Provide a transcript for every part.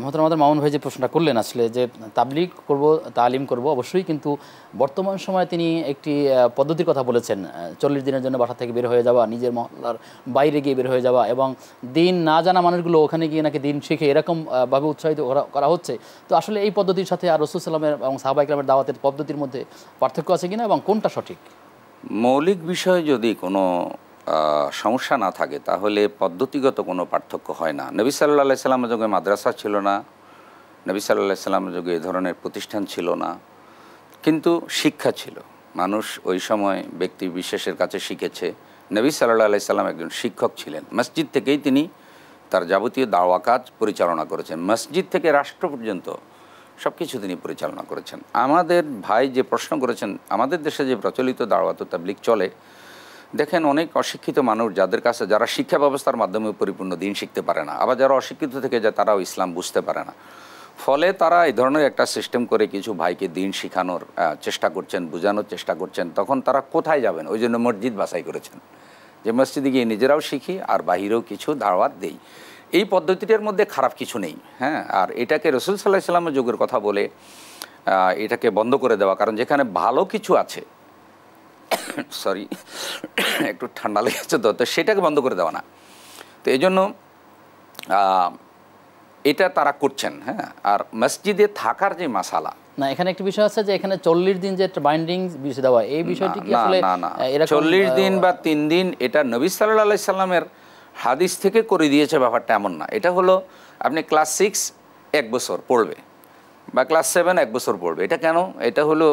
মহতর আমাদের মামুন ভাই যে প্রশ্নটা করলেন আসলে যে তাবলিগ করব, তালিম করব, অবশ্যই কিন্তু বর্তমান সময়ে তিনি একটি পদ্ধতির কথা বলেছেন চল্লিশ দিনের জন্য বাসা থেকে বের হয়ে যাওয়া, নিজের মহল্লার বাইরে গিয়ে বের হয়ে যাওয়া এবং দিন না জানা মানুষগুলো ওখানে গিয়ে নাকি দিন শিখে এরকমভাবে উৎসাহিত করা- হচ্ছে। তো আসলে এই পদ্ধতির সাথে আর রসুল এবং সাহাবা ইকরামের দাওয়াতের পদ্ধতির মধ্যে পার্থক্য আছে কিনা এবং কোনটা সঠিক? মৌলিক বিষয়ে যদি কোনো সমস্যা না থাকে, তাহলে পদ্ধতিগত কোনো পার্থক্য হয় না। নবী সাল্লাহ সাল্লামের যুগে মাদ্রাসা ছিল না, নবী সাল্লাহ সাল্লামের যুগে এ ধরনের প্রতিষ্ঠান ছিল না, কিন্তু শিক্ষা ছিল। মানুষ ওই সময় ব্যক্তি বিশেষের কাছে শিখেছে। নবী সাল্লাহ আলাই সাল্লাম একজন শিক্ষক ছিলেন। মসজিদ থেকেই তিনি তার যাবতীয় দাওয়া কাজ পরিচালনা করেছেন। মসজিদ থেকে রাষ্ট্র পর্যন্ত সব কিছু তিনি পরিচালনা করেছেন। আমাদের ভাই যে প্রশ্ন করেছেন, আমাদের দেশে যে প্রচলিত দাওয়াত তাবলিক চলে দেখেন অনেক অশিক্ষিত মানুষ যাদের কাছে যারা শিক্ষা ব্যবস্থার মাধ্যমে পরিপূর্ণ দিন শিখতে পারে না। আবার যারা অশিক্ষিত থেকে যায়, তারাও ইসলাম বুঝতে পারে না। ফলে তারা এই ধরনের একটা সিস্টেম করে কিছু ভাইকে দিন শেখানোর চেষ্টা করছেন, বোঝানোর চেষ্টা করছেন। তখন তারা কোথায় যাবেন? ওই জন্য মসজিদ বাছাই করেছেন। যে মসজিদে গিয়ে নিজেরাও শিখি, আর বাহিরেও কিছু দাওয়াত দেই। এই পদ্ধতিটার মধ্যে খারাপ কিছু নেই হ্যাঁ? আর এটাকে রসুল সাল্লাহ সাল্লামের যুগের কথা বলে এটাকে বন্ধ করে দেওয়া। কারণ যেখানে ভালো কিছু আছে সরি একটু ঠান্ডা লেগেছে তো তো সেটাকে বন্ধ করে দেওয়া না। তো এই জন্য এটা তারা করছেন হ্যাঁ? আর মসজিদে থাকার যে মাসালা। না এখানে একটি বিষয় আছে যে এখানে চল্লিশ দিন যে বাইন্ডিং বিষয় দেওয়া এই বিষয়টি কি আসলে চল্লিশ দিন বা তিন দিন এটা নবী সাল্লাহ সাল্লামের হাদিস থেকে করে দিয়েছে ব্যাপারটা এমন না। এটা হলো আপনি ক্লাস সিক্স এক বছর পড়বে বা ক্লাস সেভেন এক বছর পড়বে। এটা কেন? এটা হলো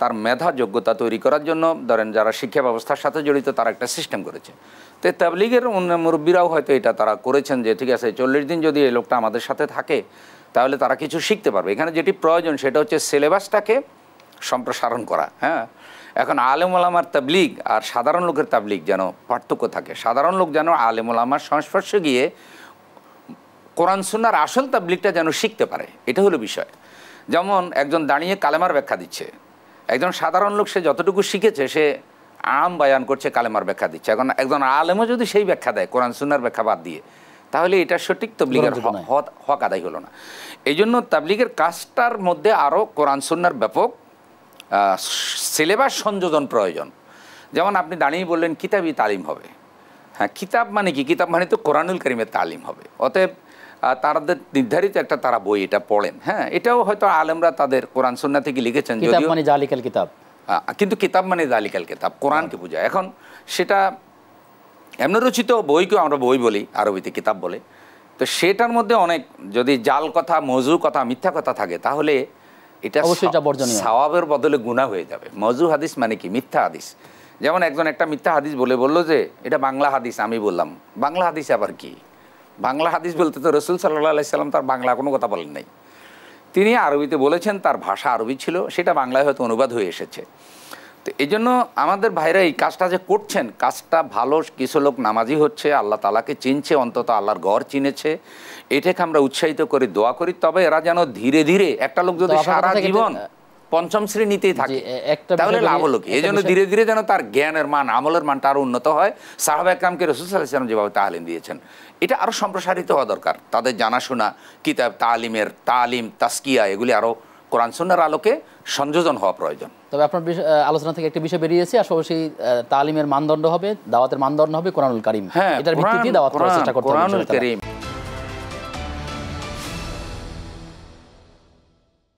তার মেধা যোগ্যতা তৈরি করার জন্য, ধরেন যারা শিক্ষা ব্যবস্থার সাথে জড়িত, তারা একটা সিস্টেম করেছে। তো তাবলিগের মুরব্বীরাও হয়তো এটা তারা করেছেন যে, ঠিক আছে, চল্লিশ দিন যদি এই লোকটা আমাদের সাথে থাকে, তাহলে তারা কিছু শিখতে পারবে। এখানে যেটি প্রয়োজন, সেটা হচ্ছে সিলেবাসটাকে সম্প্রসারণ করা হ্যাঁ? এখন আলেম ওলামার তাবলিগ আর সাধারণ লোকের তাবলিগ যেন পার্থক্য থাকে। সাধারণ লোক যেন আলেম ওলামার সংস্পর্শে গিয়ে কোরআন সুন্নার আসল তাবলিগটা যেন শিখতে পারে, এটা হলো বিষয়। যেমন একজন দাঁড়িয়ে কালেমার ব্যাখ্যা দিচ্ছে একজন সাধারণ লোক সে যতটুকু শিখেছে সে আম বায়ান করছে কালেমার ব্যাখ্যা দিচ্ছে। এখন একজন আলেমও যদি সেই ব্যাখ্যা দেয় কোরআন সুন্নার ব্যাখ্যা বাদ দিয়ে তাহলে এটা সঠিক তবলিগের হক আদায় হলো না। এই জন্য তাবলিগের কাজটার মধ্যে আরও কোরআন সুন্নার ব্যাপক সিলেবাস সংযোজন প্রয়োজন। যেমন আপনি দাঁড়িয়ে বললেন কিতাবই তালিম হবে। হ্যাঁ কিতাব মানে কি? কিতাব মানে তো কোরআনুল করিমের তালিম হবে। অতএব তাদের নির্ধারিত একটা তারা বই এটা পড়েন। হ্যাঁ এটাও হয়তো আলেমরা তাদের কোরআন সুন্না থেকে লিখেছেন মানে জালিকাল কিতাব। কিন্তু কিতাব মানে দালিকাল কিতাব কোরআনকে বোঝায়। এখন সেটা এমন রচিত বইকেও আমরা বই বলি আরবিতে কিতাব বলে। তো সেটার মধ্যে অনেক যদি জাল কথা মজু কথা মিথ্যা কথা থাকে তাহলে এটা অবশ্যই এটা সওয়াবের বদলে গুণা হয়ে যাবে। মজু হাদিস মানে কি? মিথ্যা হাদিস। যেমন একজন একটা মিথ্যা হাদিস বলে বলল যে এটা বাংলা হাদিস আমি বললাম। বাংলা হাদিস আবার কি? বাংলা হাদিস বলতে তো রসুল সাল্লাহ আলাইসাল্লাম তার বাংলা কোনো কথা বলেন নাই। তিনি আরবিতে বলেছেন তার ভাষা আরবি ছিল সেটা বাংলায় হয়তো অনুবাদ হয়ে এসেছে। তো এই জন্য আমাদের ভাইরা এই কাজটা যে করছেন কাজটা ভালো কিছু লোক নামাজি হচ্ছে আল্লাহ তালাকে চিনছে অন্তত আল্লাহর ঘর চিনেছে এটাকে আমরা উৎসাহিত করে দোয়া করি তবে এরা যেন ধীরে ধীরে একটা লোক যদি সারা জীবন পঞ্চম শ্রেণীতেই থাকে। একটা তাহলে লাভ হলো কি? এই জন্য ধীরে ধীরে যেন তার জ্ঞানের মান আমলের মানটা আরও উন্নত হয়। সাহাবা একরামকে রসুল সাল্লাম যেভাবে তালিম দিয়েছেন এটা আরও সম্প্রসারিত হওয়া দরকার। তাদের জানাশোনা কিতাব তালিমের তালিম তাস্কিয়া এগুলি আরও কোরআন আলোকে সংযোজন হওয়া প্রয়োজন। তবে আপনার বিষয়- আলোচনা থেকে একটা বিষয় বেরিয়েছে আর অবশ্যই তালিমের মানদণ্ড হবে দাওয়াতের মানদণ্ড হবে কোরআনুল কারিম। হ্যাঁ এটার ভিত্তিতে দাওয়াত করার চেষ্টা করতে হবে কোরআনুল করিম।